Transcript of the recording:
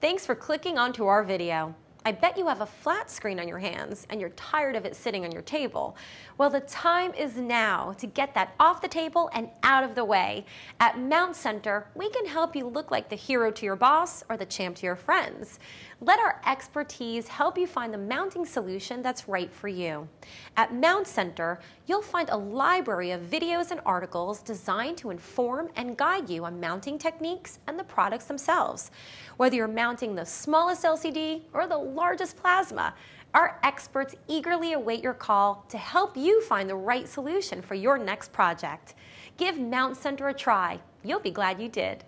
Thanks for clicking onto our video. I bet you have a flat screen on your hands and you're tired of it sitting on your table. Well, the time is now to get that off the table and out of the way. At Mount Center, we can help you look like the hero to your boss or the champ to your friends. Let our expertise help you find the mounting solution that's right for you. At Mount Center, you'll find a library of videos and articles designed to inform and guide you on mounting techniques and the products themselves. Whether you're mounting the smallest LCD or the largest plasma, our experts eagerly await your call to help you find the right solution for your next project. Give Mount Center a try. You'll be glad you did.